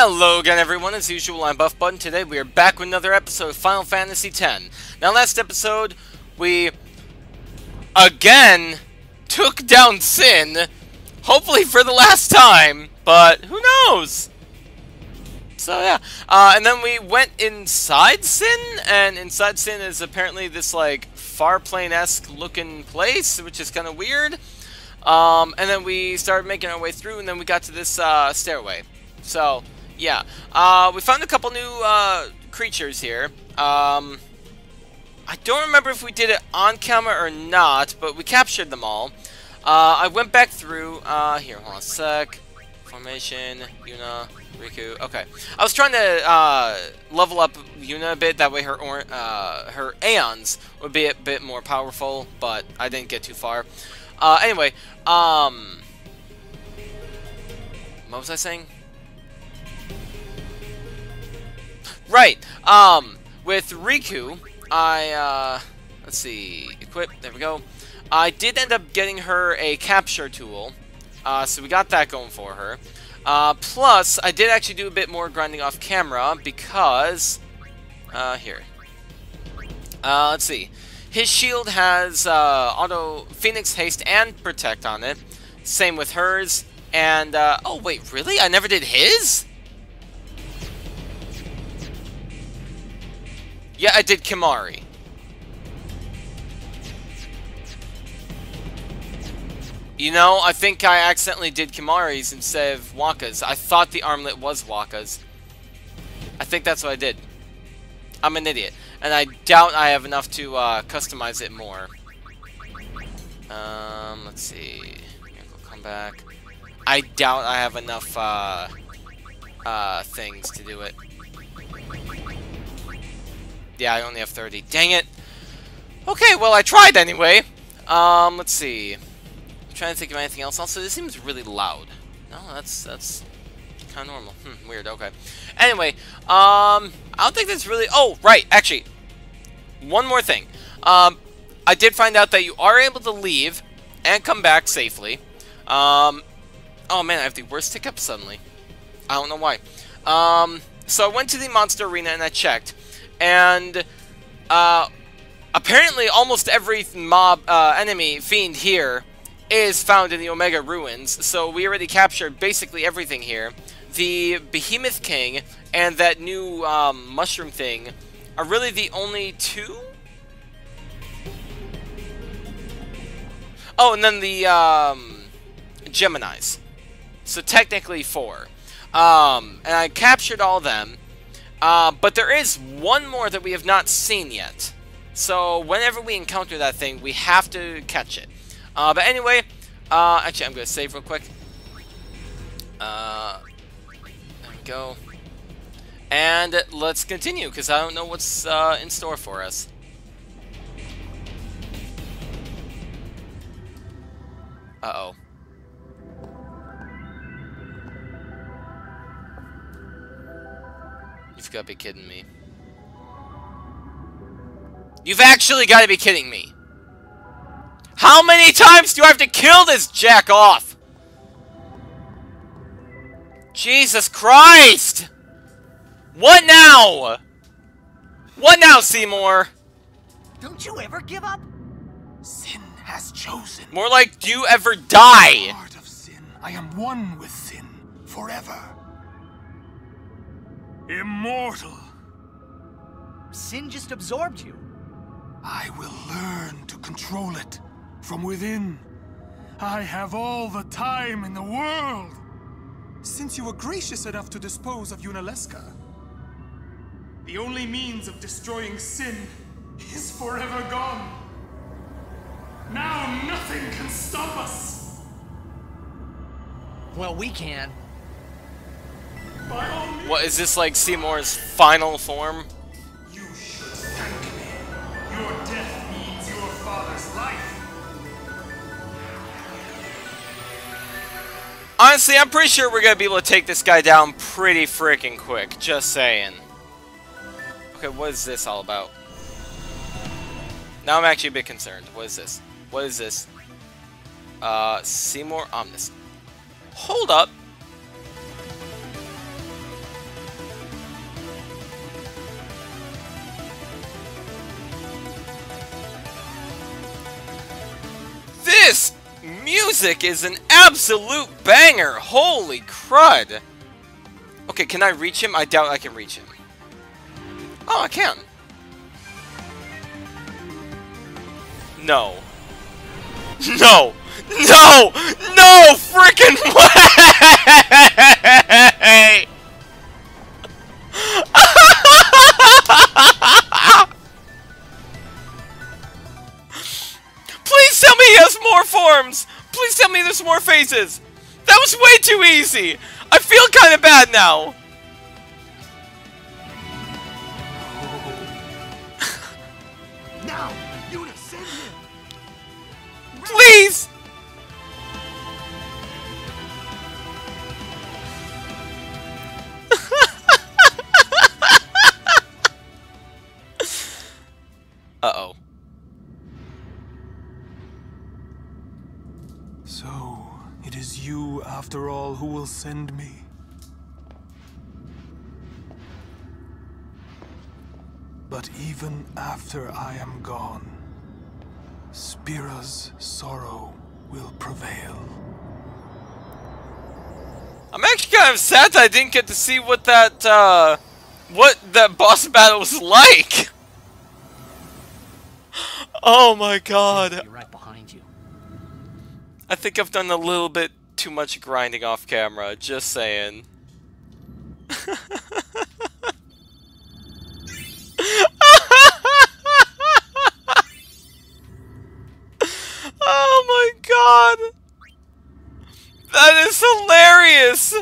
Hello again everyone, as usual I'm Buffbud. Today we are back with another episode of Final Fantasy X. Now last episode, we again took down Sin, hopefully for the last time, but who knows? So yeah, uh, and then we went inside Sin, and inside Sin is apparently this like Farplane-esque looking place, which is kind of weird. Um, and then we started making our way through, and then we got to this uh, stairway. So, yeah. Uh, we found a couple new uh, creatures here. Um, I don't remember if we did it on camera or not, but we captured them all. Uh, I went back through, uh, here, hold on a sec. Formation, Yuna, Rikku. Okay. I was trying to uh, level up Yuna a bit, that way her uh, her Aeons would be a bit more powerful, but I didn't get too far. Anyway, um... What was I saying? Right. Um, with Rikku, I, uh, let's see, equip, there we go. I did end up getting her a capture tool, uh, so we got that going for her. Uh, plus, I did actually do a bit more grinding off camera, because, uh, here. Uh, let's see. His shield has, uh, auto Phoenix Haste and Protect on it. Same with hers. And, uh, oh wait, really? I never did his? Yeah, I did Kimahri. You know, I think I accidentally did Kimahri's instead of Wakka's. I thought the armlet was Wakka's. I think that's what I did. I'm an idiot. And I doubt I have enough to uh, customize it more. Um, let's see. Come back. I doubt I have enough uh, uh, things to do it. Yeah, I only have 30. Dang it! Okay, well, I tried anyway. Um, let's see. I'm trying to think of anything else. Also, this seems really loud. No, that's, that's kind of normal. Hmm, weird, okay. Anyway, um, I don't think that's really... Oh, right, actually. One more thing. Um, I did find out that you are able to leave and come back safely. Um, oh man, I have the worst hiccup suddenly. I don't know why. Um, so I went to the monster arena and I checked. And uh, apparently almost every mob uh, enemy fiend here is found in the Omega Ruins. So we already captured basically everything here. The Behemoth King and that new um, mushroom thing are really the only two? Oh, and then the um, Geminis. So technically four. Um, and I captured all them. Uh, but there is one more that we have not seen yet. So whenever we encounter that thing, we have to catch it. Uh, but anyway, uh, actually I'm going to save real quick. Uh, there we go. And let's continue, because I don't know what's uh, in store for us. Uh-oh. You've got to be kidding me. You've actually got to be kidding me. How many times do I have to kill this jack off? Jesus Christ! What now? What now, Seymour? Don't you ever give up? Sin has chosen. More like, do you ever die? Part of sin. I am one with sin forever. Immortal. Sin just absorbed you. I will learn to control it from within. I have all the time in the world. Since you were gracious enough to dispose of Yunalesca, the only means of destroying sin is forever gone. Now nothing can stop us. Well, we can. By all means, What, is this like Seymour's final form? you should thank me. Your death means your father's life. Honestly, I'm pretty sure we're gonna be able to take this guy down pretty freaking quick. Just saying. Okay, what is this all about? Now I'm actually a bit concerned. What is this? What is this? Uh, Seymour Omnis. Hold up. Music is an absolute banger! Holy crud! Okay, can I reach him? I doubt I can reach him. Oh, I can. No. No! No! No freaking way! Please tell me he has more forms! Please tell me there's more phases! That was way too easy! I feel kind of bad now! Now, Yuna, send him! Please! Uh-oh. After all, who will send me. But even after I am gone, Spira's sorrow will prevail. I'm actually kind of sad that I didn't get to see what that, uh, what that boss battle was like! Oh my god. You're right behind you. I think I've done a little bit too much grinding off camera, just saying. oh my god! That is hilarious!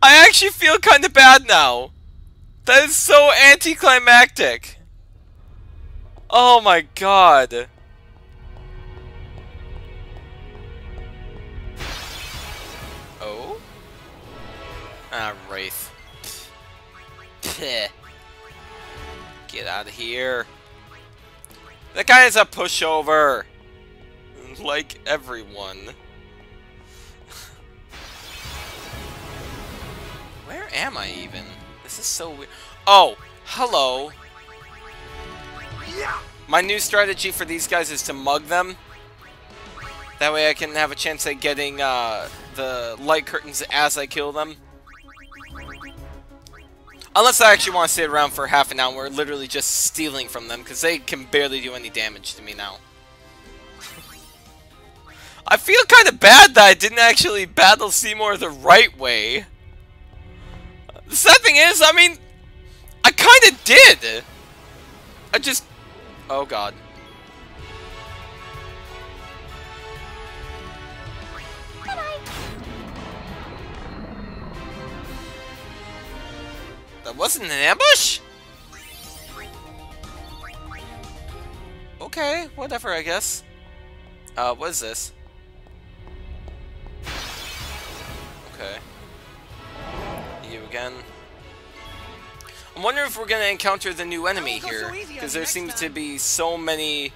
I actually feel kind of bad now. That is so anticlimactic. Oh my god. Ah, Wraith. Get out of here. That guy is a pushover. Like everyone. Where am I even? This is so weird. Oh, hello. My new strategy for these guys is to mug them. That way I can have a chance at getting uh, the light curtains as I kill them. Unless I actually want to sit around for half an hour, we're literally just stealing from them, because they can barely do any damage to me now. I feel kind of bad that I didn't actually battle Seymour the right way. The sad thing is, I mean, I kind of did. I just... Oh, God. That wasn't an ambush? Okay, whatever, I guess. Uh, what is this? Okay. You again. I'm wondering if we're gonna encounter the new enemy here, so easy on because there seems to be so many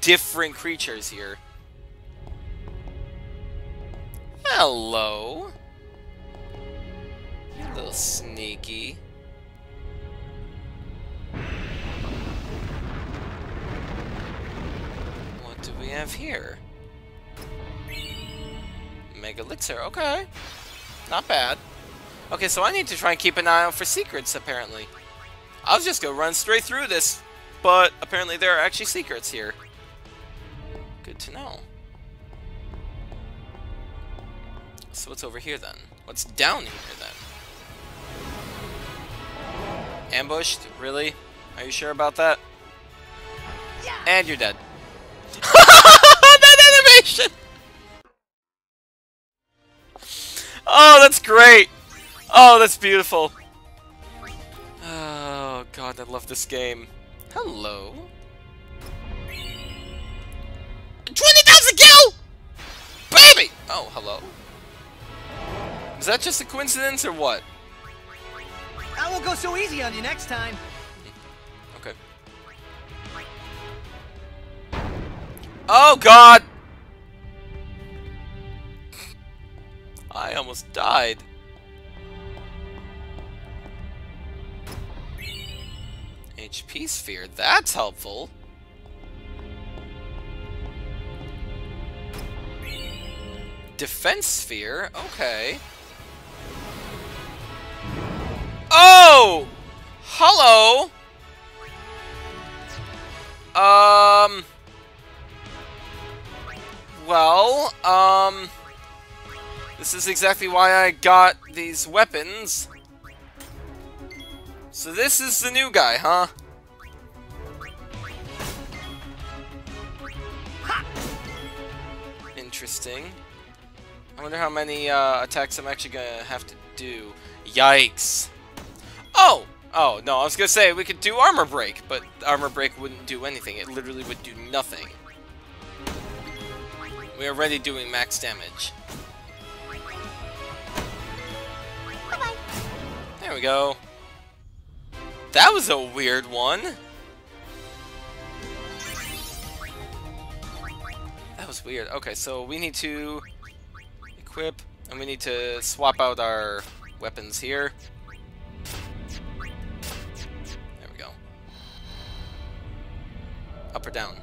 different creatures here. Hello. You little sneaky. What do we have here? Mega Elixir, okay. Not bad. Okay, so I need to try and keep an eye out for secrets, apparently. I was just gonna run straight through this, but apparently there are actually secrets here. Good to know. So what's over here then? What's down here then? Ambushed? Really? Are you sure about that? And you're dead. that animation! Oh, that's great! Oh, that's beautiful. Oh, God, I love this game. Hello. 20,000 kill! Baby! Oh, hello. Is that just a coincidence or what? I won't go so easy on you next time. Oh, God! I almost died. HP sphere, that's helpful. defense sphere. Okay. Oh! Hello! Um... Well, um... This is exactly why I got these weapons. So this is the new guy, huh? Interesting. I wonder how many uh, attacks I'm actually gonna have to do. Yikes. Oh! Oh, no, I was gonna say we could do armor break, but armor break wouldn't do anything. It literally would do nothing. We're already doing max damage. There we go. That was a weird one. That was weird. Okay, so we need to equip, and we need to swap out our weapons here. There we go. Up or down?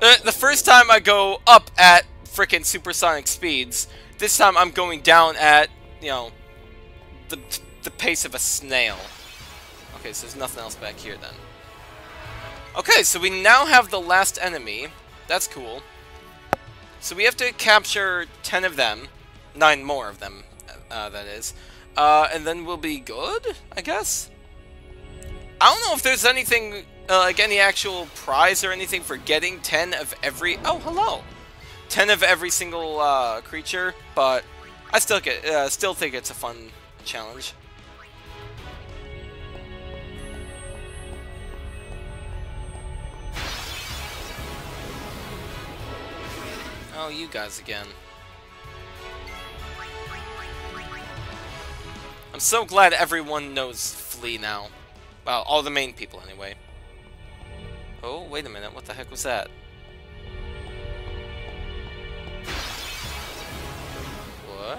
Uh, the first time I go up at frickin' supersonic speeds, this time I'm going down at, you know, the, the pace of a snail. Okay, so there's nothing else back here then. Okay, so we now have the last enemy. That's cool. So we have to capture 10 of them. 9 more of them, uh, that is. Uh, and then we'll be good, I guess? I don't know if there's anything, uh, like any actual prize or anything for getting 10 of every... Oh, hello! 10 of every single uh, creature, but I still get, uh, still think it's a fun challenge. Oh, you guys again. I'm so glad everyone knows Flee now. Well, all the main people anyway. Oh, wait a minute, what the heck was that? What?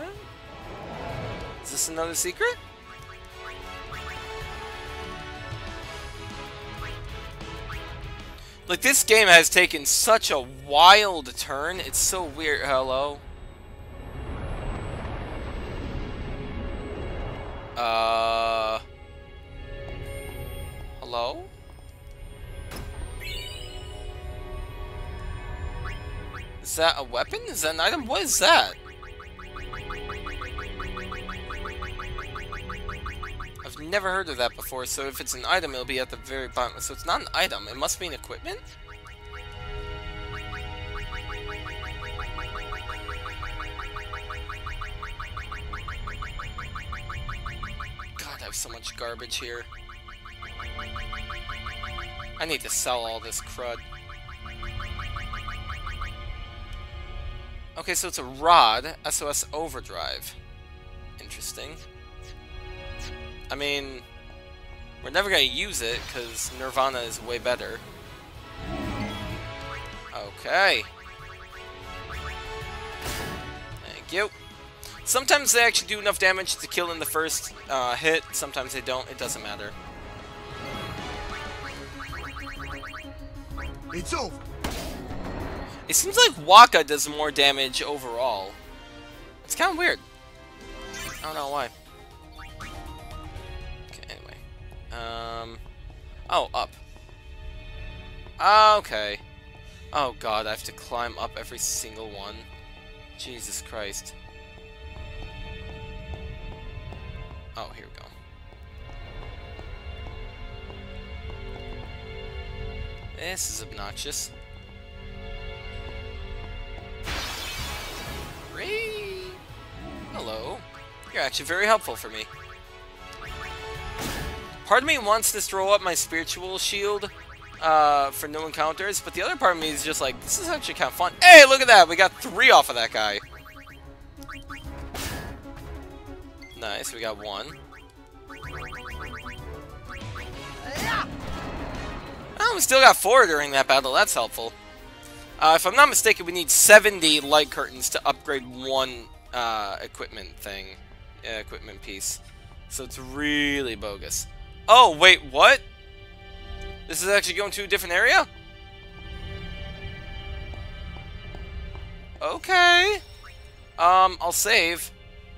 Is this another secret? Like, this game has taken such a wild turn. It's so weird. Hello? Uh... Hello? Is that a weapon? Is that an item? What is that? I've never heard of that before, so if it's an item, it'll be at the very bottom. So it's not an item, it must be an equipment? God, I have so much garbage here. I need to sell all this crud. Okay, so it's a rod, SOS Overdrive. Interesting. I mean, we're never going to use it, because Nirvana is way better. Okay. Thank you. Sometimes they actually do enough damage to kill in the first uh, hit, sometimes they don't, it doesn't matter. It's over. It seems like Wakka does more damage overall. It's kind of weird. I don't know why. Okay, anyway. Um. Oh, up. Okay. Oh god, I have to climb up every single one. Jesus Christ. Oh, here we go. This is obnoxious. Ray! Hello. You're actually very helpful for me. Part of me wants to throw up my spiritual shield uh, for no encounters, but the other part of me is just like, this is actually kind of fun. Hey, look at that! We got three off of that guy. Nice, we got one. Oh, we still got four during that battle. That's helpful. Uh, if I'm not mistaken, we need 70 light curtains to upgrade one uh, equipment thing, uh, equipment piece. So it's really bogus. Oh, wait, what? This is actually going to a different area? Okay. Um, I'll save,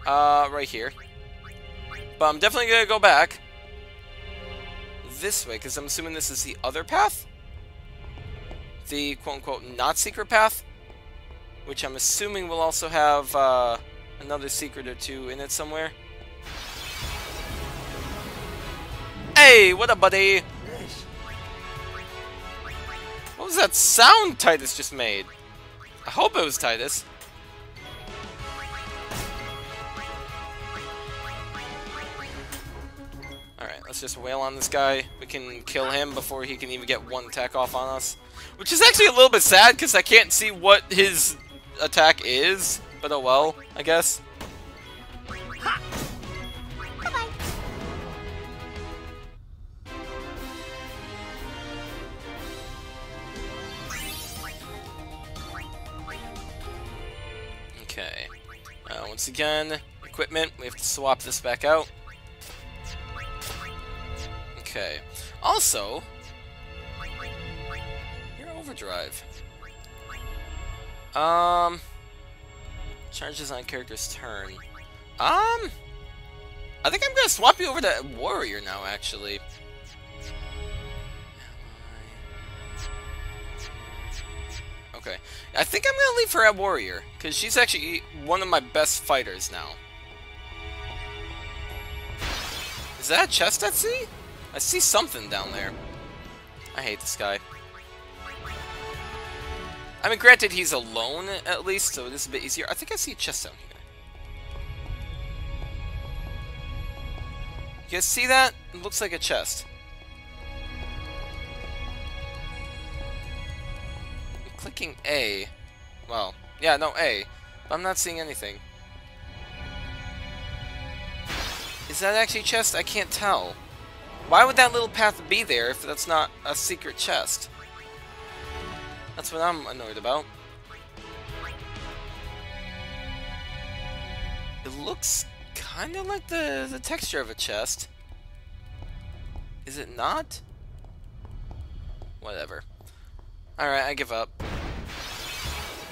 uh, right here. But I'm definitely gonna go back this way, because I'm assuming this is the other path? The quote-unquote not secret path? Which I'm assuming will also have, uh, another secret or two in it somewhere. Hey, what up, buddy? What was that sound Tidus just made? I hope it was Tidus. Alright, let's just wail on this guy. We can kill him before he can even get one attack off on us. Which is actually a little bit sad, because I can't see what his attack is. But oh well, I guess. Okay. Uh, once again, equipment. We have to swap this back out. Okay. Also, overdrive. Um, charges on character's turn. Um, I think I'm gonna swap you over to warrior now. Actually. Okay. I think I'm gonna leave her at warrior because she's actually one of my best fighters now. Is that a chest I see? I see something down there. I hate this guy. I mean, granted, he's alone, at least, so it is a bit easier. I think I see a chest down here. You guys see that? It looks like a chest. I'm clicking A. Well, yeah, no, A. I'm not seeing anything. Is that actually a chest? I can't tell. Why would that little path be there if that's not a secret chest? That's what I'm annoyed about. It looks kind of like the, the texture of a chest. Is it not? Whatever. Alright, I give up.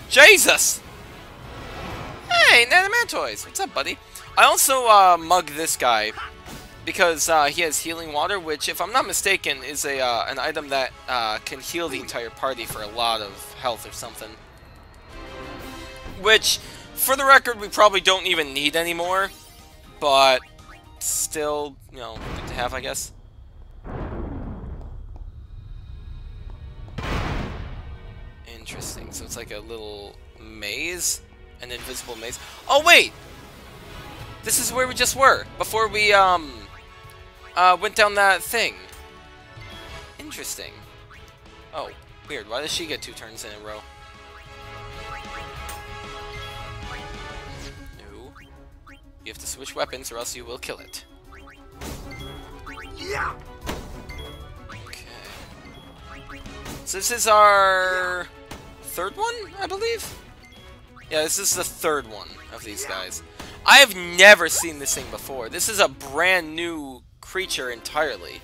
Jesus! Hey, Adamantoise! What's up, buddy? I also uh, mug this guy because uh, he has healing water, which, if I'm not mistaken, is a uh, an item that uh, can heal the entire party for a lot of health or something. Which, for the record, we probably don't even need anymore, but still, you know, good to have, I guess. Interesting. So it's like a little maze, an invisible maze. Oh wait, this is where we just were before we um uh, went down that thing. Interesting. Oh, weird. Why does she get two turns in a row? No. You have to switch weapons or else you will kill it. Yeah. Okay. So this is our third one, I believe? Yeah, this is the third one of these guys. I have never seen this thing before. This is a brand new creature entirely.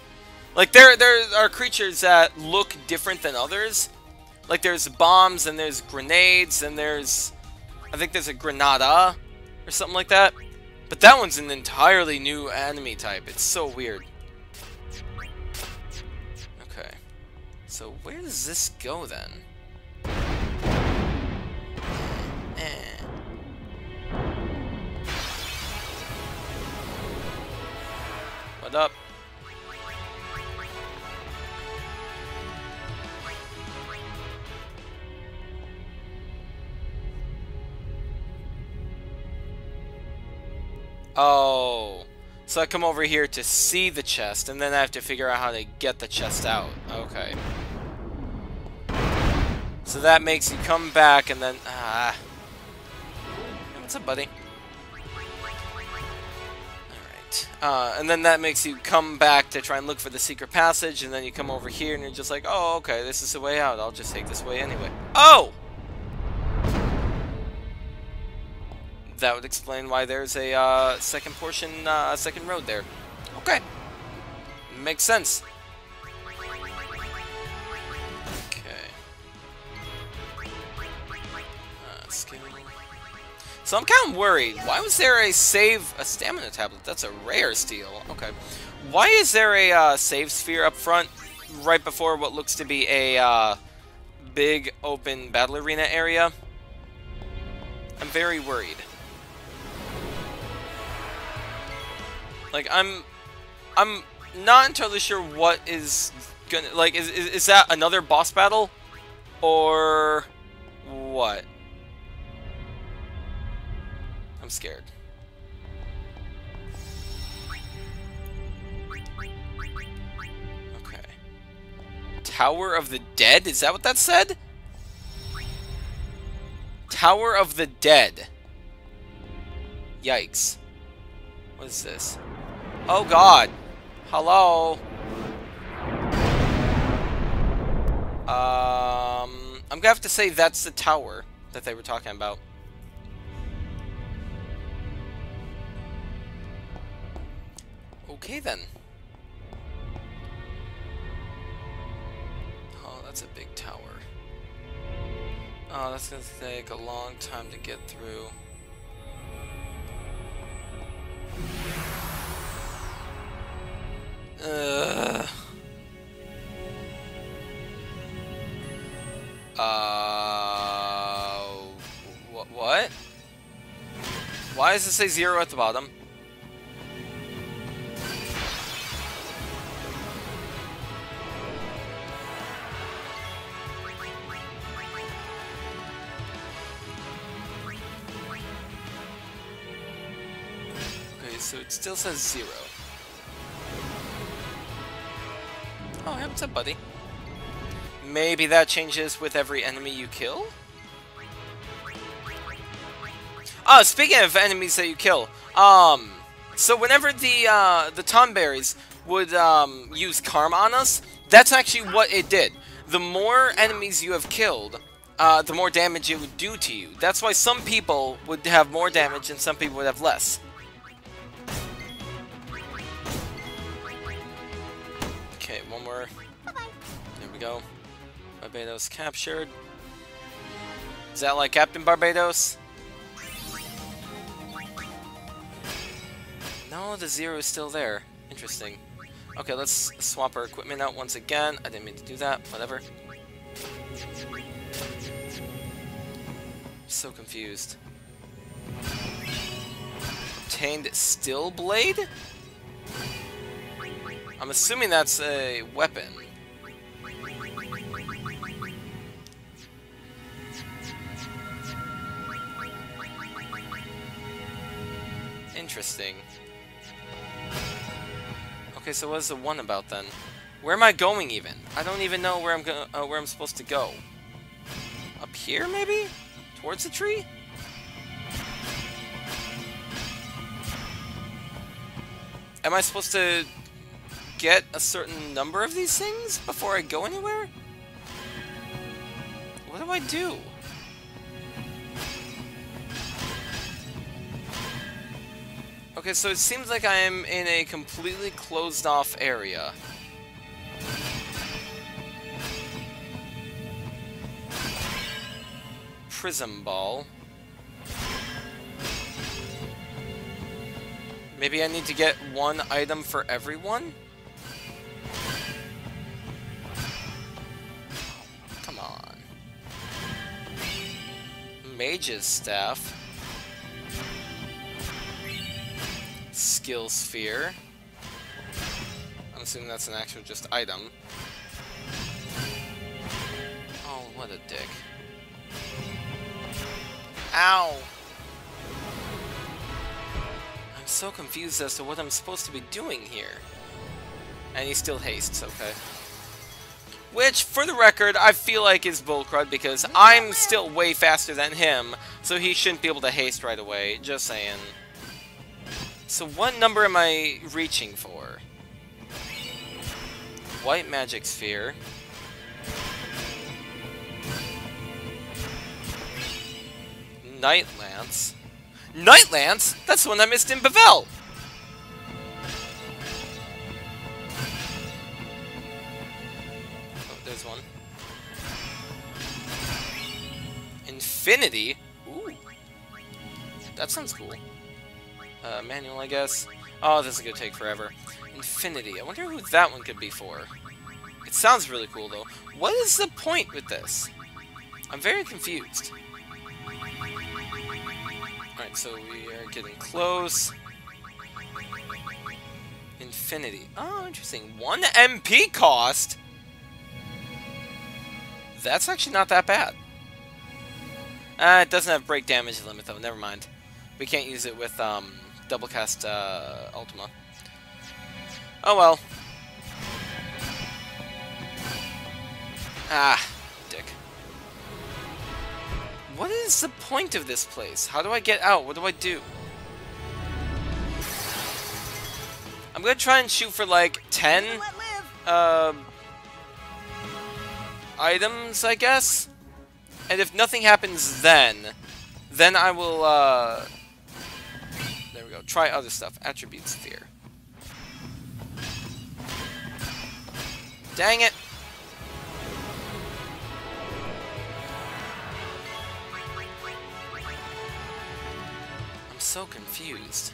Like, there, there are creatures that look different than others. Like, there's bombs, and there's grenades, and there's... I think there's a granada, or something like that. But that one's an entirely new enemy type. It's so weird. Okay. So, where does this go, then? Up? Oh. So I come over here to see the chest, and then I have to figure out how to get the chest out. Okay. So that makes you come back, and then... Ah. What's up, buddy? Uh, and then that makes you come back to try and look for the secret passage, and then you come over here, and you're just like, oh, okay, this is the way out. I'll just take this way anyway. Oh! that would explain why there's a uh, second portion, uh, second road there. Okay. Makes sense. Okay. Uh. So I'm kind of worried. Why was there a save, a stamina tablet? That's a rare steal. Okay. Why is there a uh, save sphere up front right before what looks to be a uh, big open battle arena area? I'm very worried. Like, I'm... I'm not entirely sure what is gonna... Like, is, is, is that another boss battle? Or... What? I'm scared. Okay. Tower of the Dead? Is that what that said? Tower of the Dead. Yikes. What is this? Oh god. Hello. Um, I'm gonna have to say that's the tower that they were talking about. Okay then. Oh, that's a big tower. Oh, that's gonna take a long time to get through. Ugh. Uh, wh what? Why does it say zero at the bottom? So it still says zero. Oh, hey, what's up, buddy? Maybe that changes with every enemy you kill? Oh, speaking of enemies that you kill, um, so whenever the, uh, the Tonberries would, um, use Karma on us, that's actually what it did. The more enemies you have killed, uh, the more damage it would do to you. That's why some people would have more damage and some people would have less. Okay, one more. There we go. Barbatos captured. Is that like Captain Barbados? No, the zero is still there. Interesting. Okay, let's swap our equipment out once again. I didn't mean to do that. Whatever. So confused. Obtained Steel Blade? I'm assuming that's a weapon. Interesting. Okay, so what is the one about then? Where am I going even? I don't even know where I'm go uh, where I'm supposed to go. Up here maybe? Towards the tree? Am I supposed to get a certain number of these things before I go anywhere? What do I do? Okay, so it seems like I am in a completely closed off area. Prism ball. Maybe I need to get one item for everyone? Mage's Staff. Skill Sphere. I'm assuming that's an actual just item. Oh, what a dick. Ow! I'm so confused as to what I'm supposed to be doing here. And he still hastes, okay. Which, for the record, I feel like is bullcrud because I'm still way faster than him, so he shouldn't be able to haste right away, just saying. So what number am I reaching for? White Magic Sphere. Knight Lance. Knight Lance? That's the one I missed in Bevelle! Infinity? Ooh. That sounds cool. Uh, manual, I guess. Oh, this is gonna take forever. Infinity. I wonder who that one could be for. It sounds really cool, though. What is the point with this? I'm very confused. Alright, so we are getting close. Infinity. Oh, interesting. 1 MP cost? That's actually not that bad. Uh, it doesn't have break damage limit, though. Never mind. We can't use it with um, double cast uh, Ultima. Oh well. Ah, dick. What is the point of this place? How do I get out? What do I do? I'm gonna try and shoot for like 10 uh, items, I guess? And if nothing happens then, then I will, uh... There we go. Try other stuff. Attribute sphere. Dang it! I'm so confused.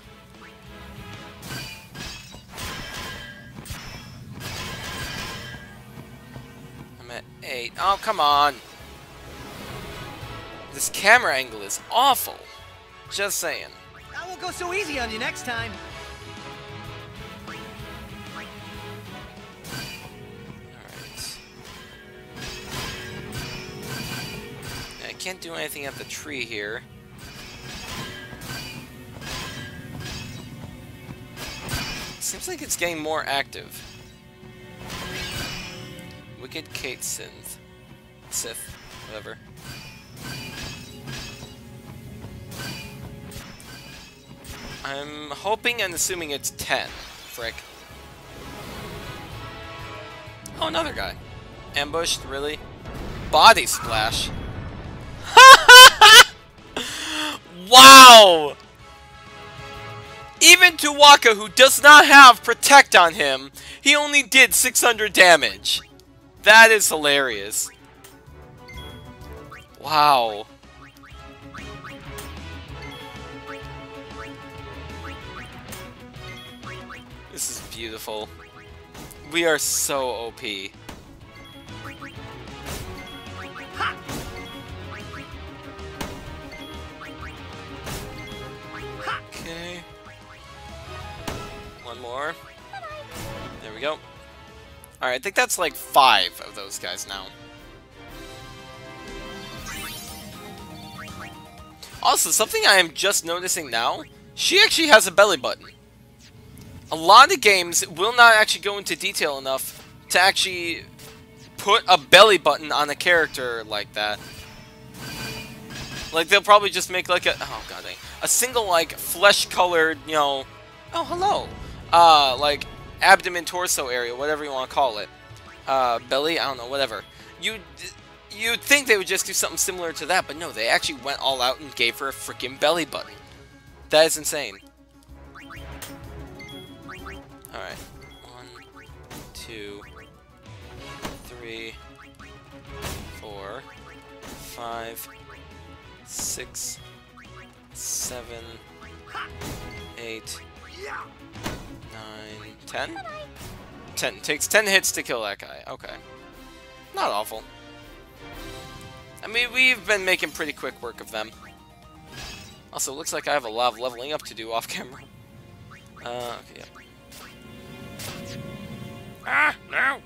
I'm at 8. Oh, come on! This camera angle is awful. Just saying. I won't go so easy on you next time. Alright. I can't do anything at the tree here. Seems like it's getting more active. Wicked Kate Synth. Sith. Whatever. I'm hoping and assuming it's 10. Frick. Oh, another guy. Ambushed, really? Body splash. wow! Even to Wakka, who does not have Protect on him, he only did 600 damage. That is hilarious. Wow. Beautiful. We are so OP. Okay. One more. There we go. Alright, I think that's like five of those guys now. Also, something I am just noticing now, she actually has a belly button. A lot of games will not actually go into detail enough to actually put a belly button on a character like that. Like, they'll probably just make like a, oh god dang, a single like flesh-colored, you know, oh hello, uh, like abdomen, torso area, whatever you want to call it, uh, belly, I don't know, whatever. You you'd think they would just do something similar to that, but no, they actually went all out and gave her a freaking belly button. That is insane. Alright. One, two, three, four, five, six, seven, eight, nine, ten? Ten. Takes ten hits to kill that guy. Okay. Not awful. I mean, we've been making pretty quick work of them. Also, looks like I have a lot of leveling up to do off camera. Uh, okay, yeah. Ah, no!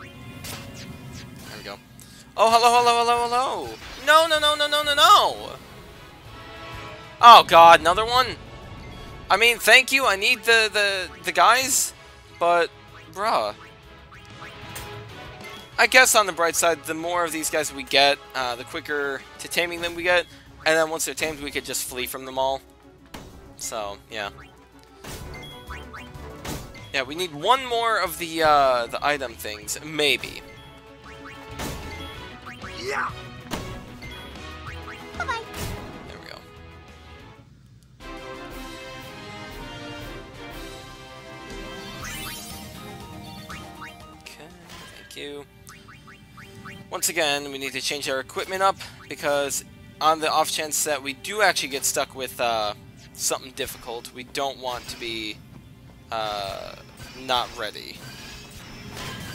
There we go. Oh, hello, hello, hello, hello! No, no, no, no, no, no, no! Oh god, another one? I mean, thank you, I need the, the, the guys, but, bruh. I guess on the bright side, the more of these guys we get, uh, the quicker to taming them we get, and then once they're tamed, we could just flee from them all. So, yeah. Yeah, we need one more of the, uh, the item things, maybe. Yeah. Bye-bye. There we go. Okay, thank you. Once again, we need to change our equipment up because on the off chance that we do actually get stuck with uh, something difficult, we don't want to be uh, not ready.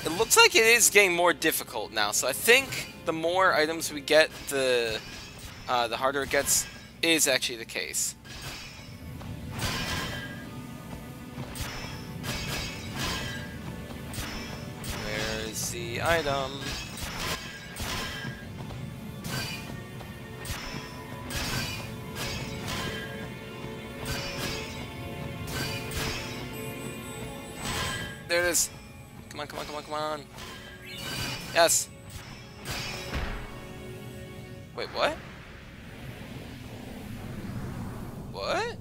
It looks like it is getting more difficult now, so I think the more items we get, the uh, the harder it gets, is actually the case. Where is the item? There it is. Come on, come on, come on, come on. Yes. Wait, what? What?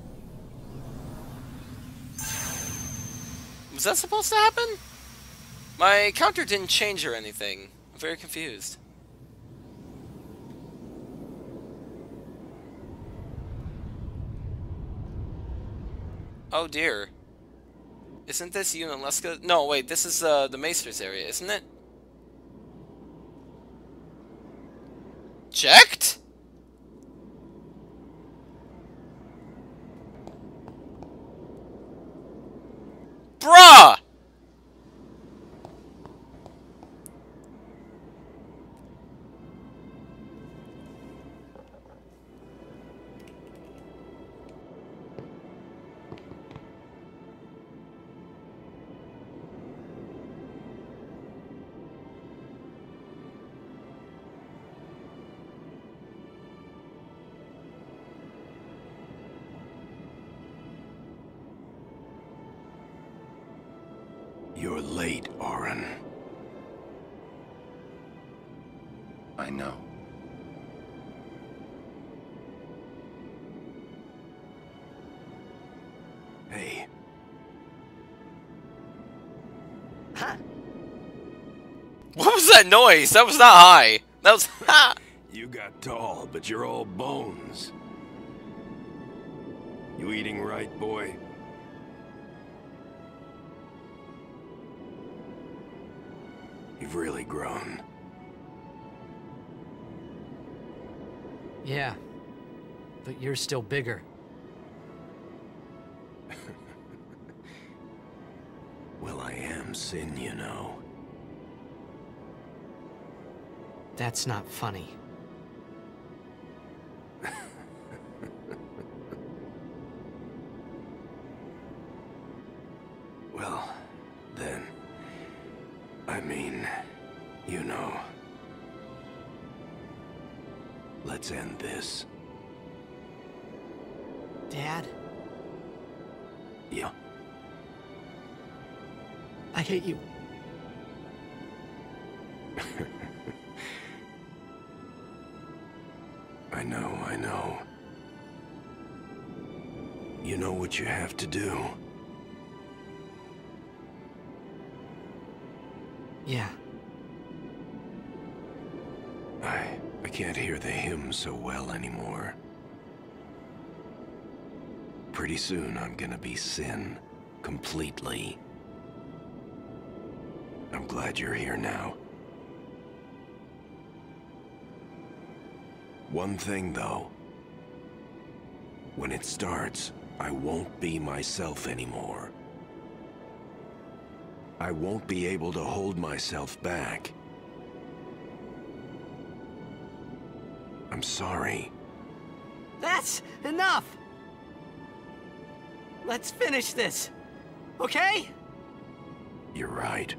Was that supposed to happen? My counter didn't change or anything. I'm very confused. Oh dear. Isn't this Yunalesca? No, wait, this is uh, the Maester's area, isn't it? Checked? Bruh! Late, Auron. I know. Hey, Ha! What was that noise? That was not high. That was ha! you got tall, but you're all bones. You eating right, boy? Grown. Yeah. But you're still bigger. Well, I am Sin, you know. That's not funny. Soon I'm gonna be Sin. Completely. I'm glad you're here now. One thing though. When it starts, I won't be myself anymore. I won't be able to hold myself back. I'm sorry. That's enough! Let's finish this. Okay? You're right.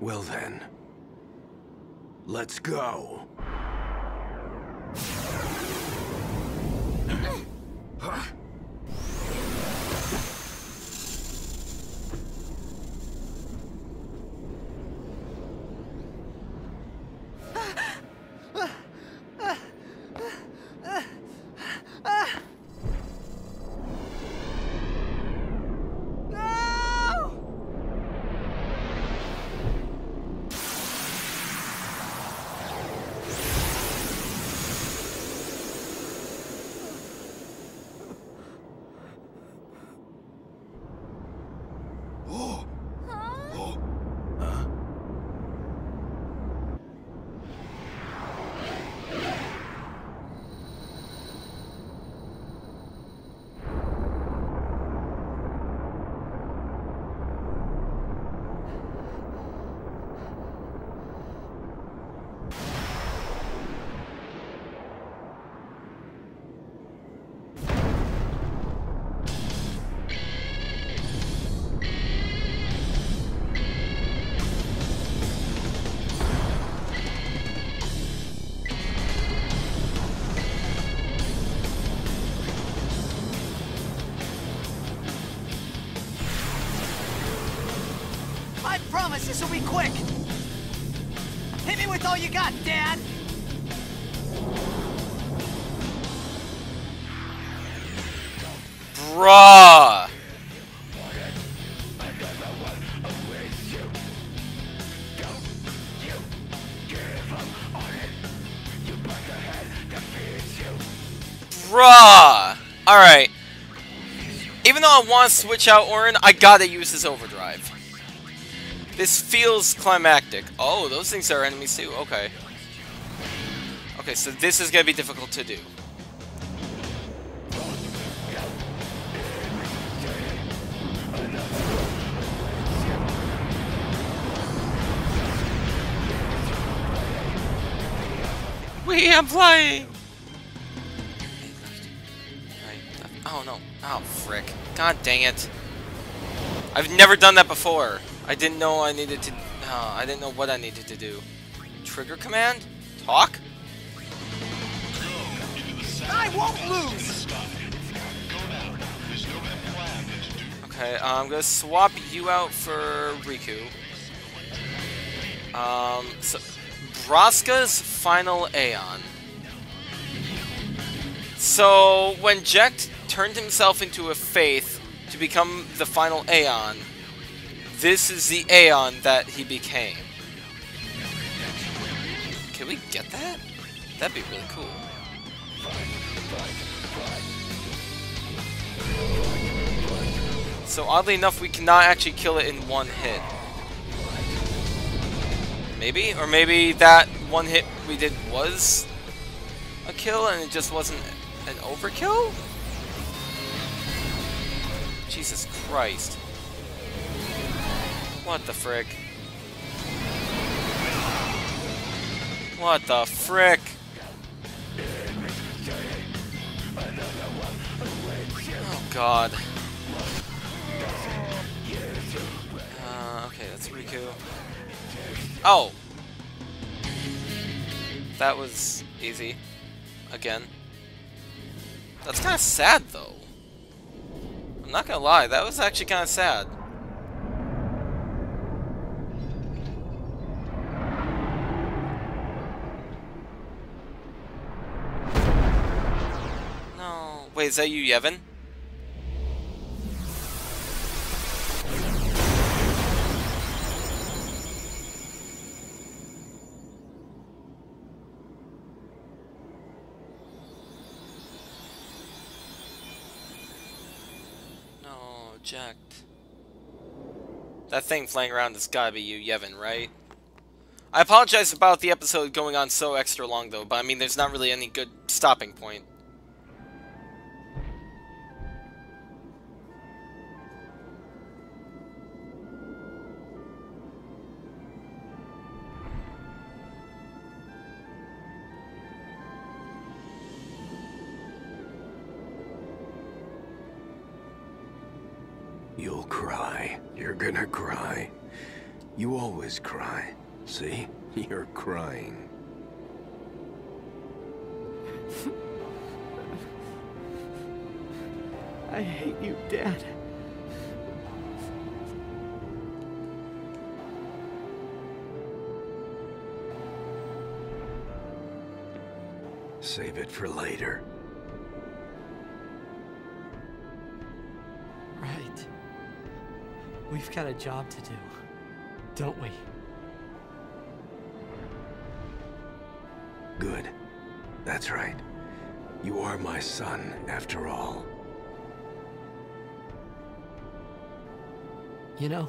Well then, let's go. No! Bruh! Alright. Even though I want to switch out Auron, I gotta use this overdrive. This feels climactic. Oh, those things are enemies too. Okay. Okay, so this is gonna be difficult to do. We am flying! Oh. Frick. God dang it. I've never done that before. I didn't know I needed to... Oh, I didn't know what I needed to do. Trigger command? Talk? I won't lose. Okay, uh, I'm gonna swap you out for Rikku. Um, so... Braska's final Aeon. So, when Jecht turned himself into a Fayth to become the final Aeon, this is the Aeon that he became. Can we get that? That'd be really cool. So oddly enough, we cannot actually kill it in one hit. Maybe? Or maybe that one hit we did was a kill and it just wasn't an overkill? Jesus Christ. What the frick? What the frick? Oh god. Uh, okay, that's Rikku. Oh! That was easy. Again. That's kind of sad, though. I'm not gonna lie, that was actually kind of sad. No. Wait, is that Yu Yevon? That thing flying around has gotta be Yu Yevon, right? I apologize about the episode going on so extra long, though, but I mean, there's not really any good stopping point. You'll cry. You're gonna cry. You always cry. See? You're crying. I hate you, Dad. Save it for later. We've got a job to do, don't we? Good. That's right. You are my son, after all. You know,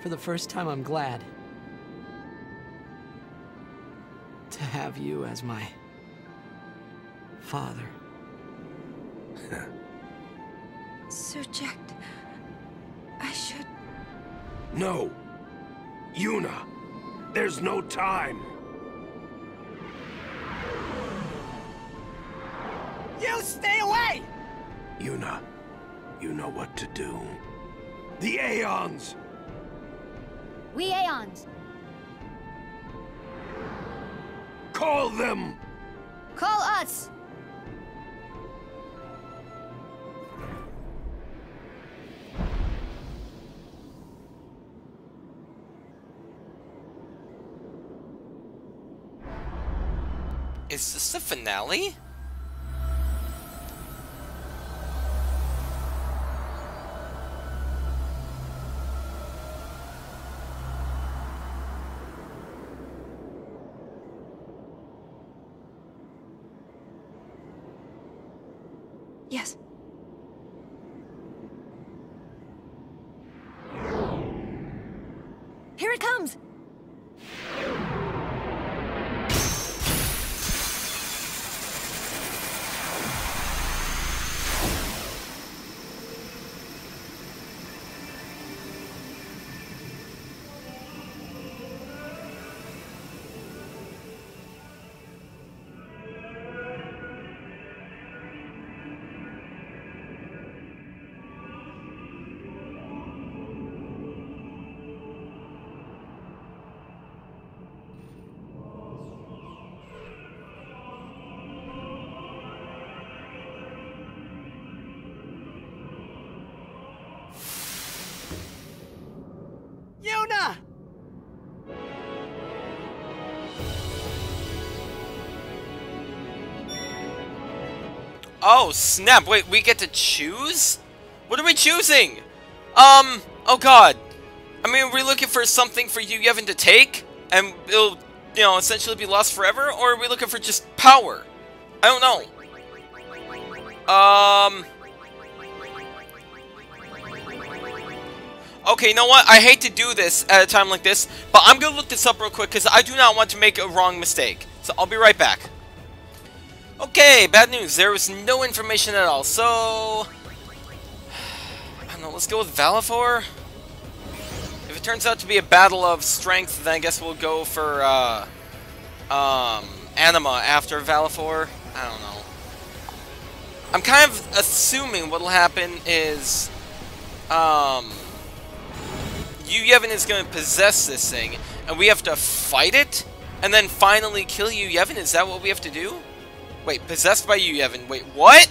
for the first time, I'm glad to have you as my father. Time! You stay away! Yuna, you know what to do. The Aeons! The finale? Oh, snap. Wait, we get to choose? What are we choosing? Um, oh god. I mean, are we looking for something for Yu Yevon to take? And it'll, you know, essentially be lost forever? Or are we looking for just power? I don't know. Um... Okay, you know what? I hate to do this at a time like this, but I'm gonna look this up real quick because I do not want to make a wrong mistake. So I'll be right back. Okay, bad news. There was no information at all, so... I don't know, let's go with Valefor? If it turns out to be a battle of strength, then I guess we'll go for, uh... Um... Anima after Valefor? I don't know. I'm kind of assuming what'll happen is... Um... Yu Yevon is going to possess this thing, and we have to fight it, and then finally kill Yu Yevon? Is that what we have to do? Wait, possessed by Yu Yevon. Wait, what?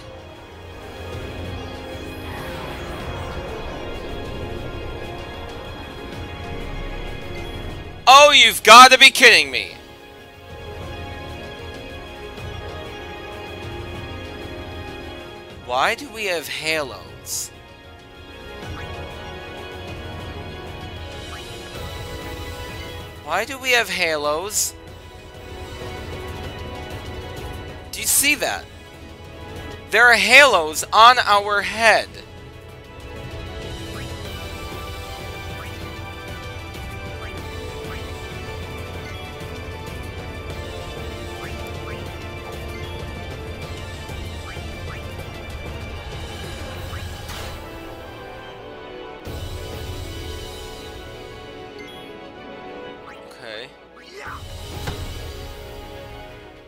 Oh, you've got to be kidding me. Why do we have halos? Why do we have halos? Do you see that? There are halos on our head.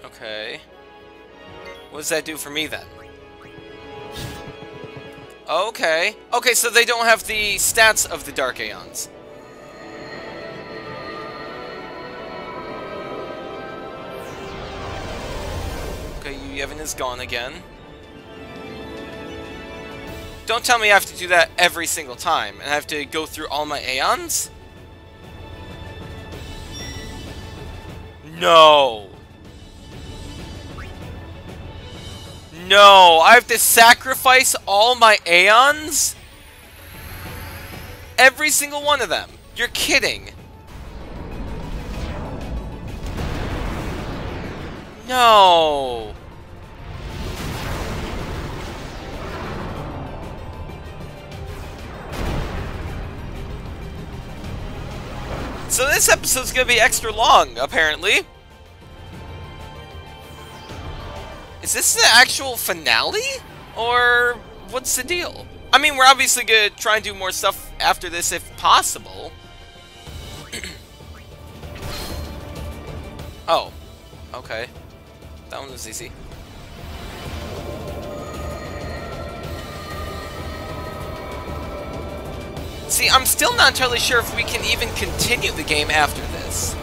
Okay. What does that do for me then? Okay. Okay, so they don't have the stats of the Dark Aeons. Okay, Yevon is gone again. Don't tell me I have to do that every single time, and I have to go through all my Aeons? No! No, I have to sacrifice all my Aeons? Every single one of them. You're kidding. No. So this episode's gonna be extra long, apparently. Is this the actual finale? Or what's the deal? I mean, we're obviously gonna try and do more stuff after this if possible. oh. Okay. That one was easy. See, I'm still not entirely sure if we can even continue the game after this.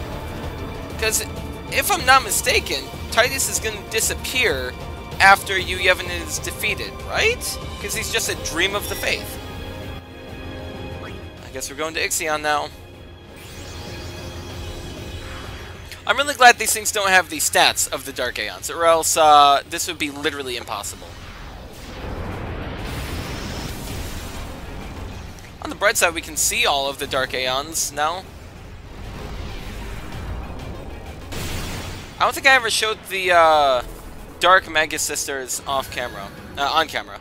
Because, if I'm not mistaken, Tidus is going to disappear after Yu Yevon is defeated, right? Because he's just a dream of the fayth. I guess we're going to Ixion now. I'm really glad these things don't have the stats of the Dark Aeons, or else uh, this would be literally impossible. On the bright side, we can see all of the Dark Aeons now. I don't think I ever showed the uh, Dark Mega Sisters off camera, uh, on camera.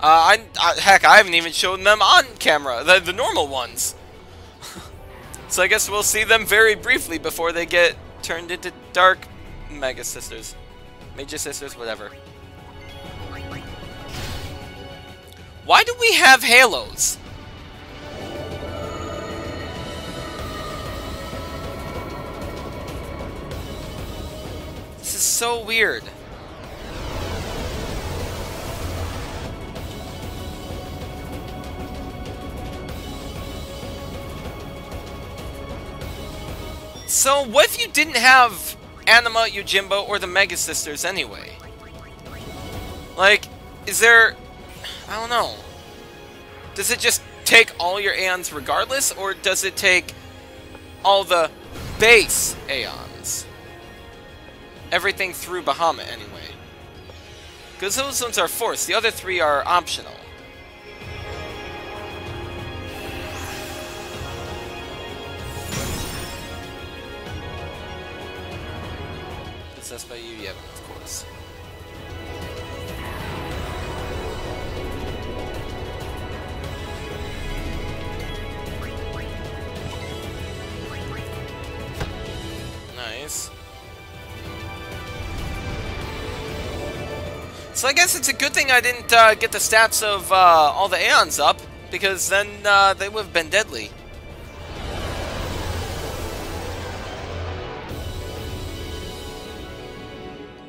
Uh, I, I, heck, I haven't even shown them on camera, the, the normal ones. so I guess we'll see them very briefly before they get turned into Dark Mega Sisters. Magus Sisters, whatever. Why do we have halos? Is so weird. So, what if you didn't have Anima, Yojimbo, or the Mega Sisters anyway? Like, is there... I don't know. Does it just take all your Aeons regardless, or does it take all the base Aeons? Everything through Bahamut, anyway. Because those ones are forced, the other three are optional. Possessed by you, yeah, of course. Nice. So I guess it's a good thing I didn't uh, get the stats of uh, all the Aeons up, because then uh, they would have been deadly.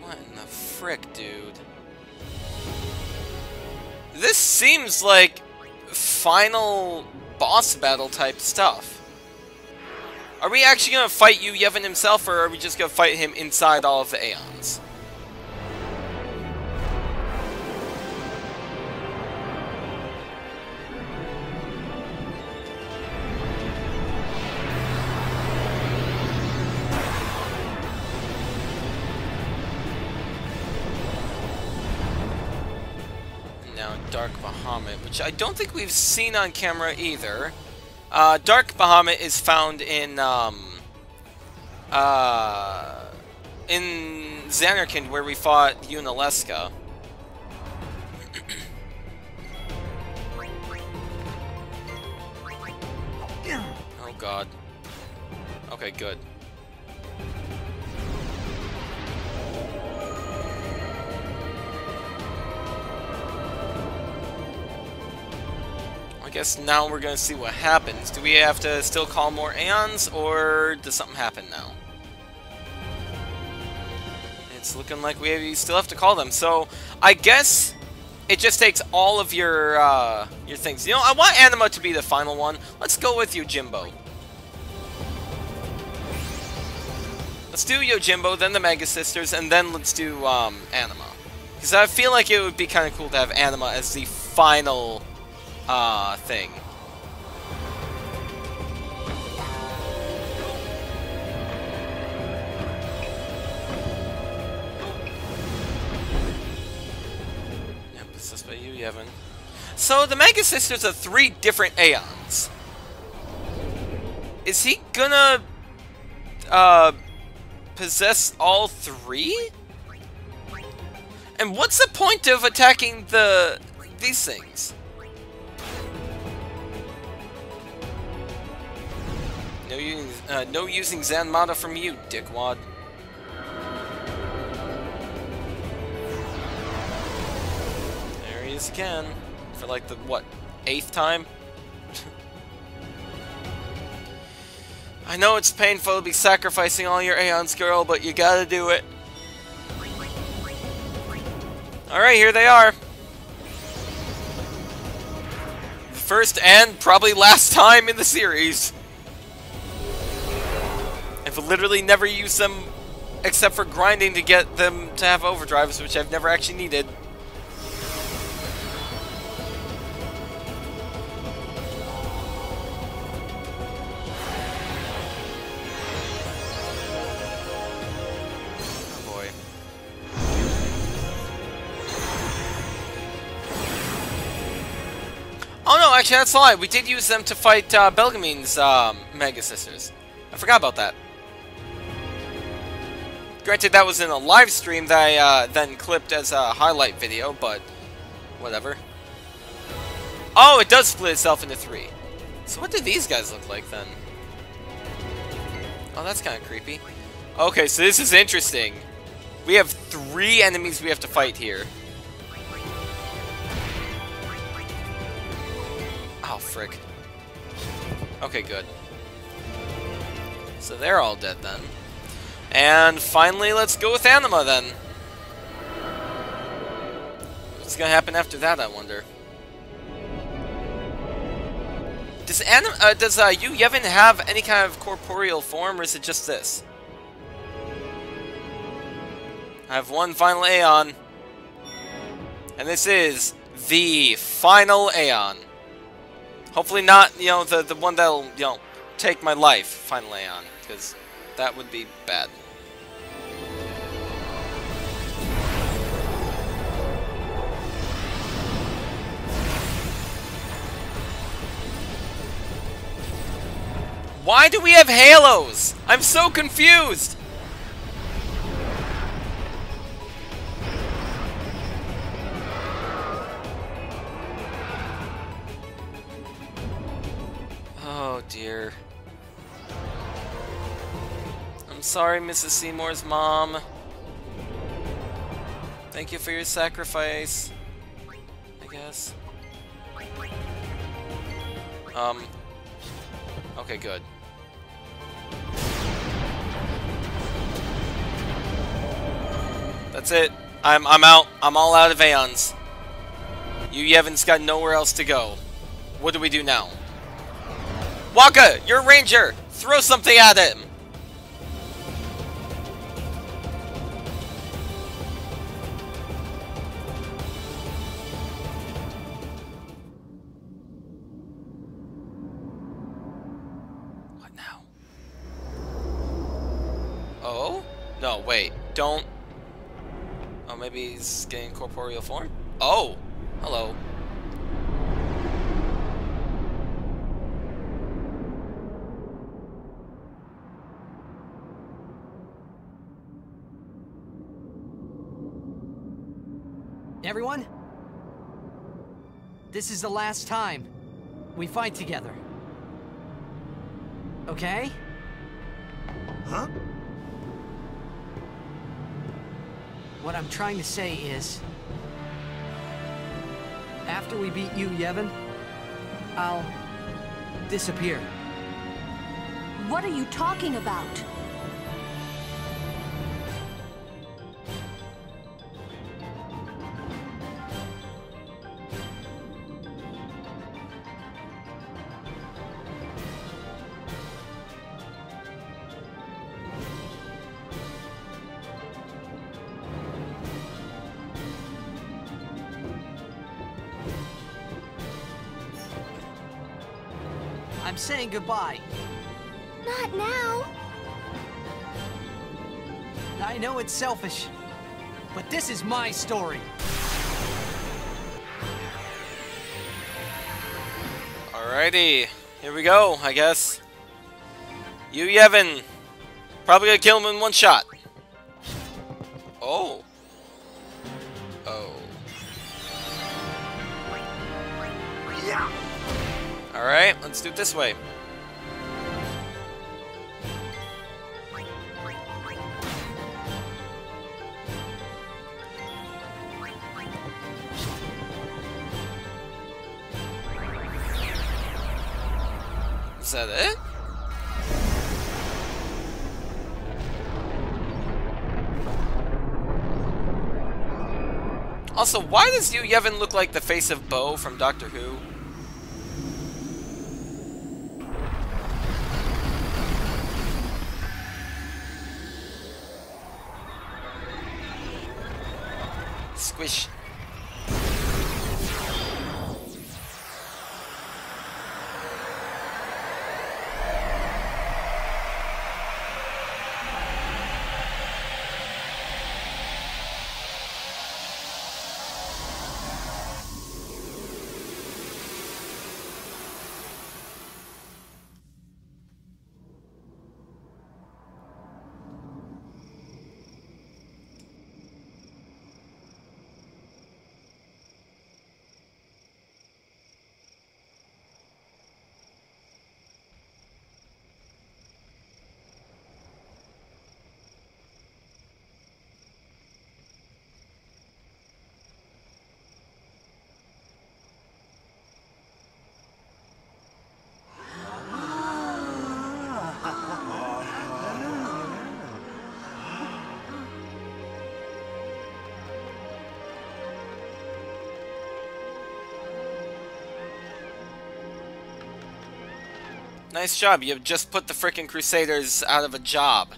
What in the frick, dude? This seems like final boss battle type stuff. Are we actually going to fight Yu Yevon himself, or are we just going to fight him inside all of the Aeons? Which I don't think we've seen on camera either. Uh, Dark Bahamut is found in, um, uh, in Zanarkand, where we fought Yunalesca. oh god. Okay, good. I guess now we're gonna see what happens. Do we have to still call more Aeons, or does something happen now? It's looking like we still have to call them. So, I guess it just takes all of your, uh, your things. You know, I want Anima to be the final one. Let's go with Yojimbo. Let's do Yojimbo, then the Mega Sisters, and then let's do, um, Anima. Because I feel like it would be kind of cool to have Anima as the final uh, thing. Yeah, possessed by Yu Yevon. So the Mega Sisters are three different Aeons. Is he gonna uh, possess all three? And what's the point of attacking the these things? No using, uh, no using Zanmato from you, dickwad. There he is again. For like the, what, eighth time? I know it's painful to be sacrificing all your Aeons, girl, but you gotta do it. Alright, here they are. First and probably last time in the series. I've literally never used them except for grinding to get them to have overdrives, which I've never actually needed. Oh, oh no, actually that's a lie. We did use them to fight uh, um, Mega Sisters. I forgot about that. Granted, that was in a live stream that I uh, then clipped as a highlight video, but whatever. Oh, it does split itself into three. So what do these guys look like then? Oh, that's kind of creepy. Okay, so this is interesting. We have three enemies we have to fight here. Oh, frick. Okay, good. So they're all dead then. And finally, let's go with Anima then. What's gonna happen after that, I wonder? Does Anim uh, does uh, Yu Yevon have any kind of corporeal form, or is it just this? I have one final Aeon, and this is the final Aeon. Hopefully not, you know, the the one that'll you know take my life, final Aeon, because that would be bad. Why do we have halos? I'm so confused! Oh dear. I'm sorry, Mrs. Seymour's mom. Thank you for your sacrifice. I guess. Um. Okay, good. That's it. I'm I'm out. I'm all out of Aeons. Yu Yevon's got nowhere else to go. What do we do now? Wakka, you're a ranger. Throw something at him. What now? Oh? No, wait. Don't. Maybe he's getting corporeal form? Oh! Hello. Everyone? This is the last time we fight together. Okay? Huh? What I'm trying to say is... After we beat Yu Yevon, I'll... disappear. What are you talking about? Saying goodbye. Not now. I know it's selfish, but this is my story. Alrighty. Here we go, I guess. Yu Yevon. Probably gonna kill him in one shot. Oh. Oh. Yeah. Alright, let's do it this way. Why does Yu Yevon look like the face of Boe from Doctor Who? Nice job. You've just put the frickin' Crusaders out of a job.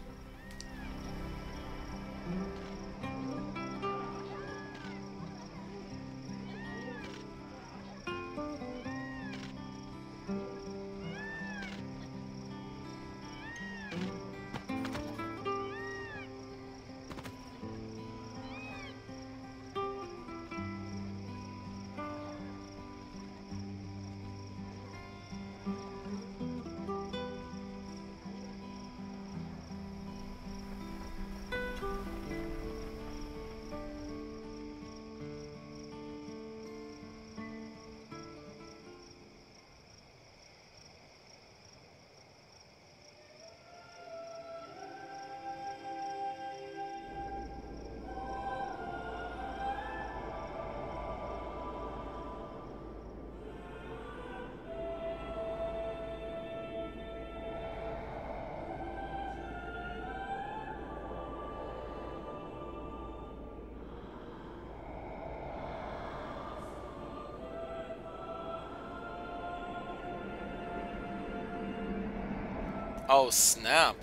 Oh, snap.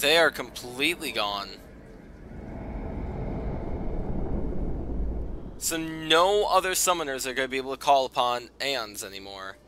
They are completely gone. So no other summoners are going to be able to call upon Aeons anymore.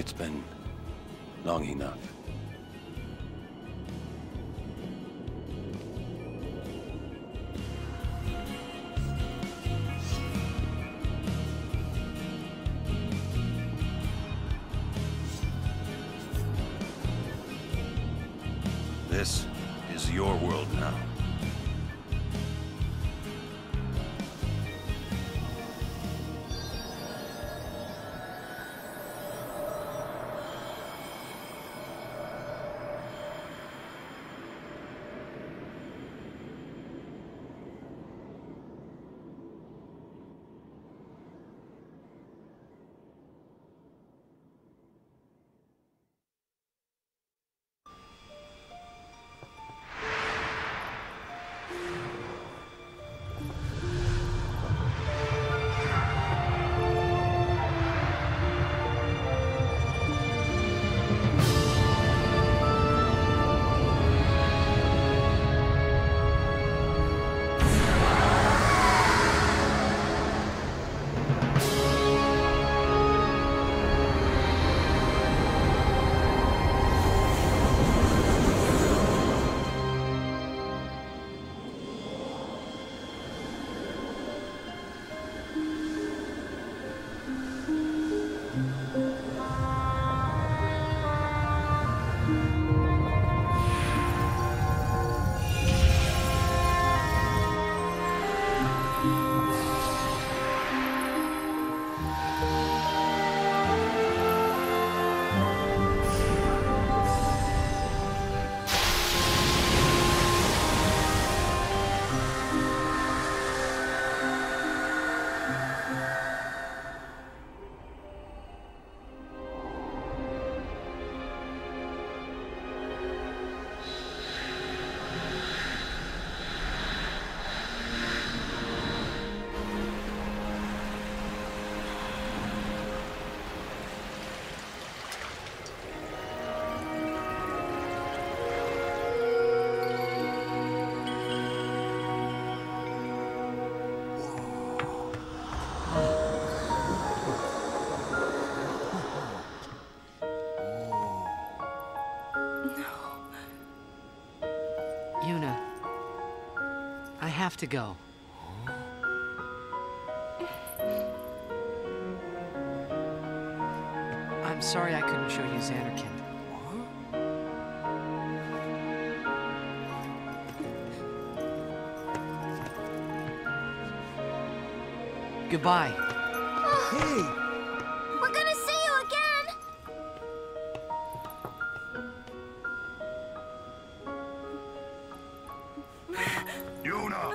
It's been long enough. This is your world to go. I'm sorry I couldn't show you Zanarkand. Goodbye. Hey! Yuna!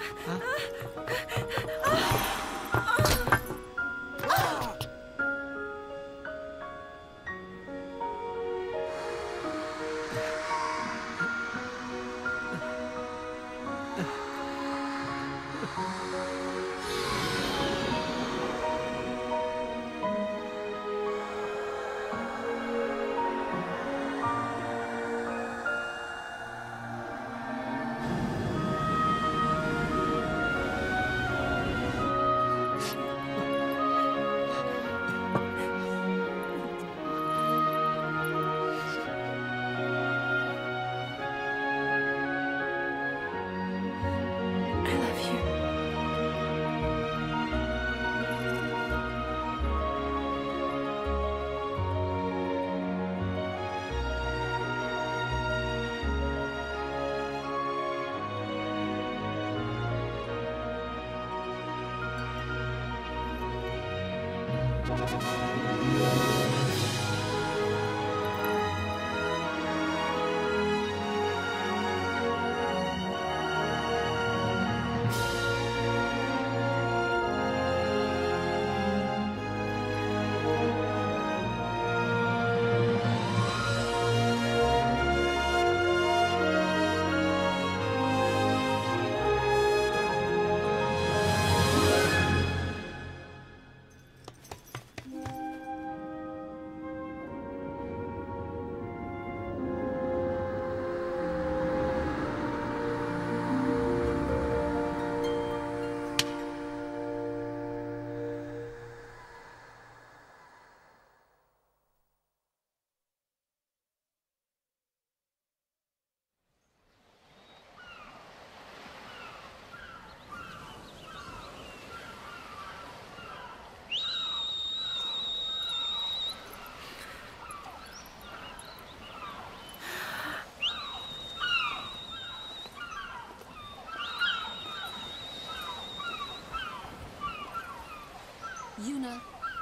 Yuna,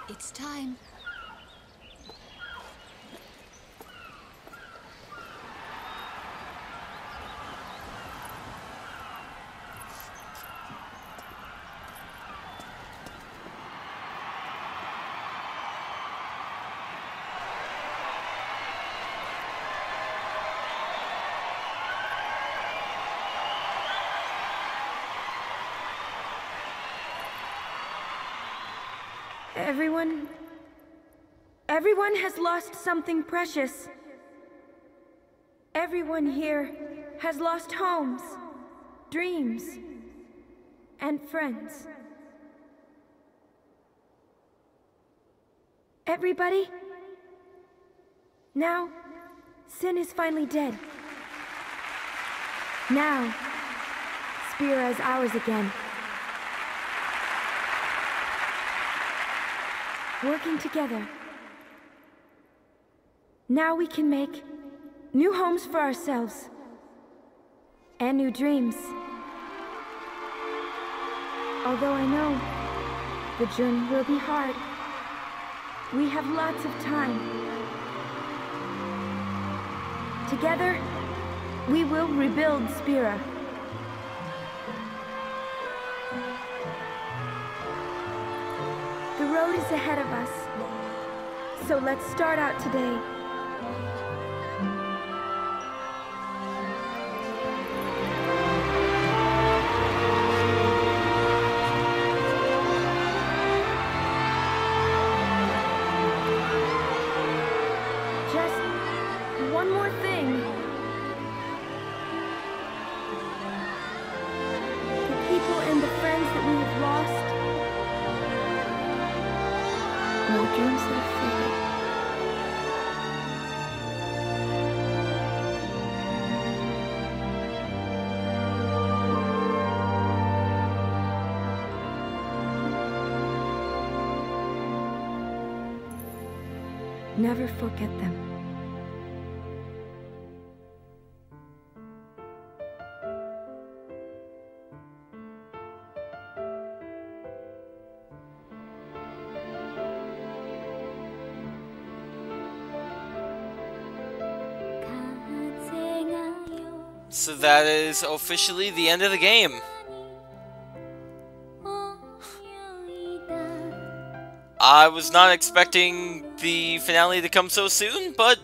it's time. Everyone. Everyone has lost something precious. Everyone here has lost homes, dreams, and friends. Everybody? Now, Sin is finally dead. Now, Spira is ours again. Working together. Now we can make new homes for ourselves. And new dreams. Although I know the journey will be hard, we have lots of time. Together, we will rebuild Spira. Is ahead of us. So let's start out today. Forget them. So that is officially the end of the game. I was not expecting the finale to come so soon, but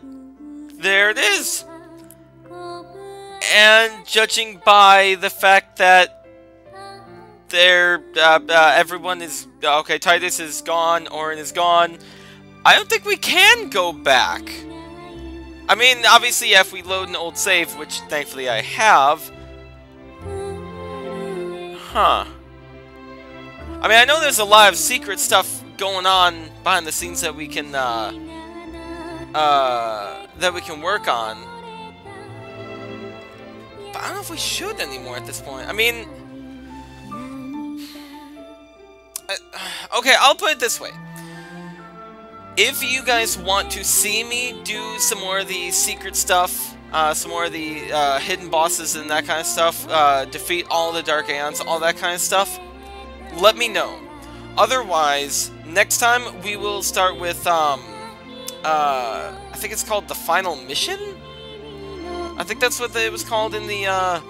there it is. And judging by the fact that there, uh, uh, everyone is okay. Tidus is gone. Auron is gone. I don't think we can go back. I mean, obviously, if we load an old save, which thankfully I have. Huh. I mean, I know there's a lot of secret stuff going on behind the scenes that we can, uh, uh, that we can work on. But I don't know if we should anymore at this point. I mean, uh, okay, I'll put it this way. If you guys want to see me do some more of the secret stuff, uh, some more of the uh, hidden bosses and that kind of stuff, uh, defeat all the Dark Aeons, all that kind of stuff, let me know. Otherwise, next time we will start with, um, uh, I think it's called the Final Mission? I think that's what it was called in the, uh,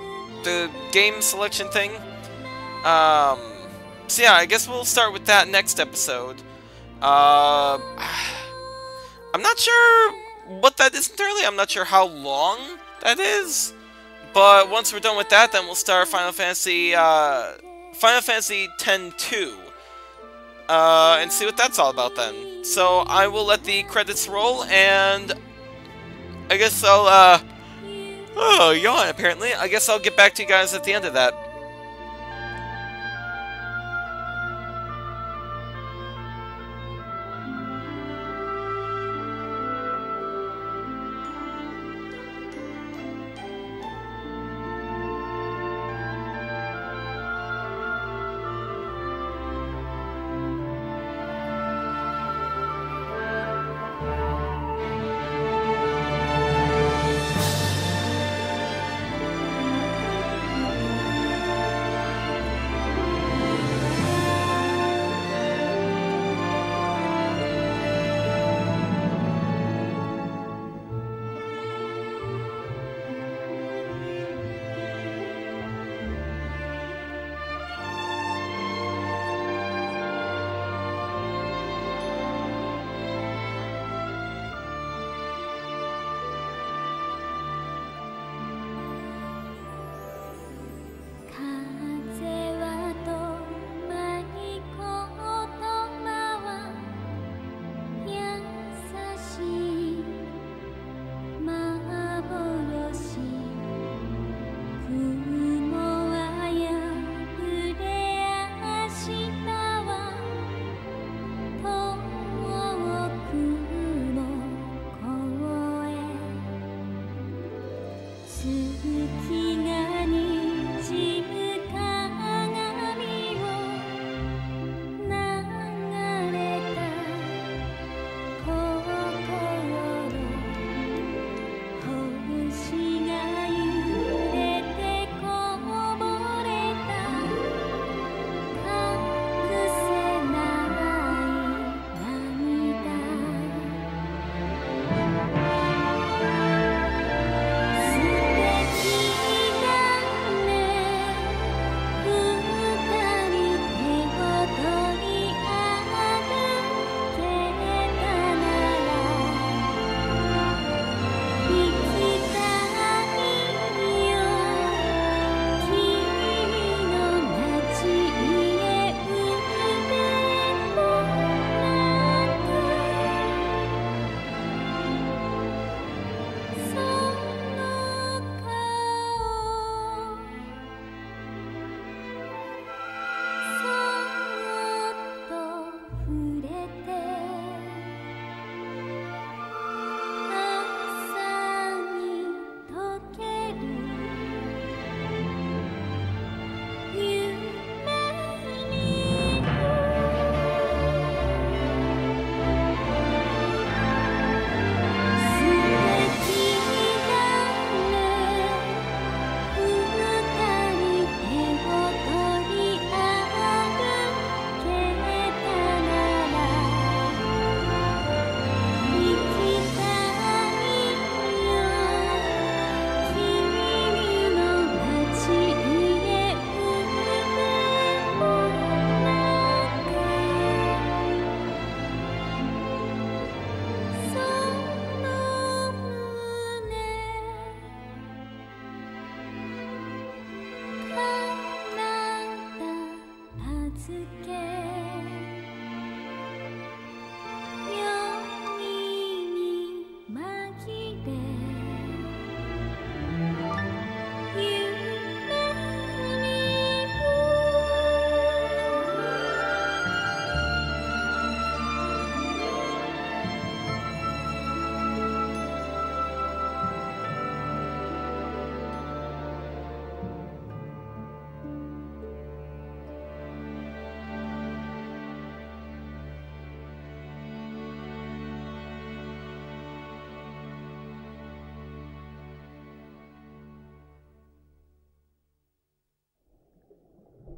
the game selection thing. Um, so yeah, I guess we'll start with that next episode. Uh, I'm not sure what that is entirely. I'm not sure how long that is. But once we're done with that, then we'll start Final Fantasy, uh, Final Fantasy X-2. Uh, and see what that's all about then. So I will let the credits roll, and I guess I'll, uh, oh, yawn apparently. I guess I'll get back to you guys at the end of that.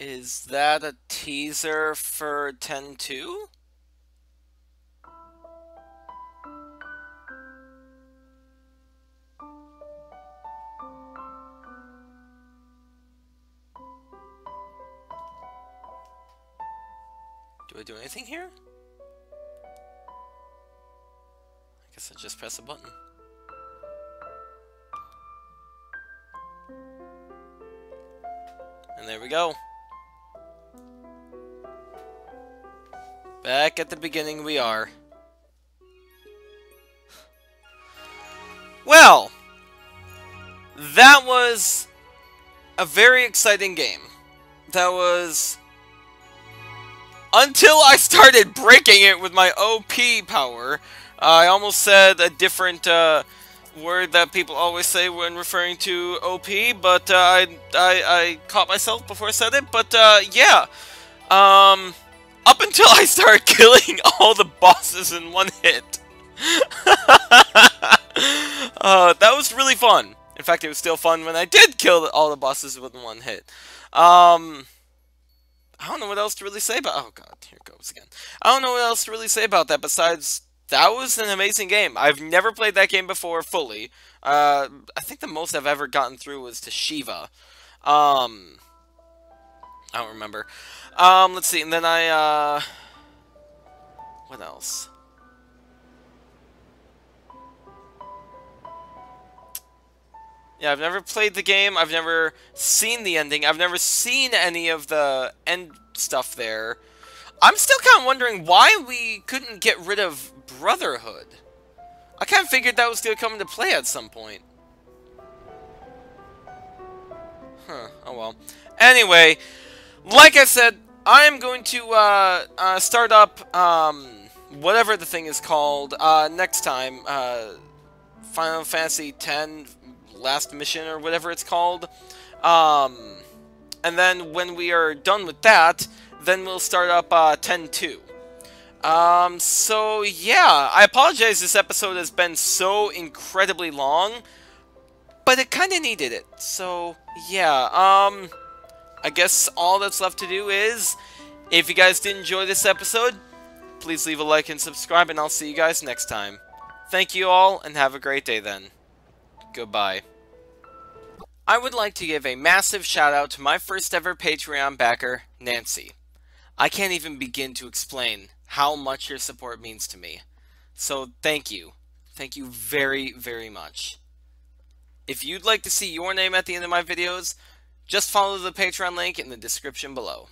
Is that a teaser for 10-2? Do I do anything here? I guess I just press a button. And there we go. Back at the beginning we are. Well, that was a very exciting game. That was until I started breaking it with my OP power. Uh, I almost said a different uh, word that people always say when referring to OP, but uh, I, I, I caught myself before I said it. But uh, yeah, um, up until I started killing all the bosses in one hit. Uh, that was really fun. In fact, it was still fun when I did kill all the bosses with one hit. Um, I don't know what else to really say about. Oh god, here goes again. I don't know what else to really say about that besides that was an amazing game. I've never played that game before fully. Uh, I think the most I've ever gotten through was to Shiva. Um, I don't remember. Um, let's see, and then I, uh, what else? Yeah, I've never played the game. I've never seen the ending. I've never seen any of the end stuff there. I'm still kind of wondering why we couldn't get rid of Brotherhood. I kind of figured that was going to come into play at some point. Huh, oh well. Anyway, like I said, I am going to uh, uh, start up um, whatever the thing is called uh, next time. Uh, Final Fantasy X last mission or whatever it's called. Um, and then when we are done with that, then we'll start up uh, 10-2. Um, so yeah, I apologize this episode has been so incredibly long, but it kind of needed it. So yeah, um, I guess all that's left to do is, if you guys did enjoy this episode, please leave a like and subscribe, and I'll see you guys next time. Thank you all, and have a great day then. Goodbye. I would like to give a massive shout out to my first ever Patreon backer, Nancy. I can't even begin to explain how much your support means to me. So thank you. Thank you very, very much. If you'd like to see your name at the end of my videos, just follow the Patreon link in the description below.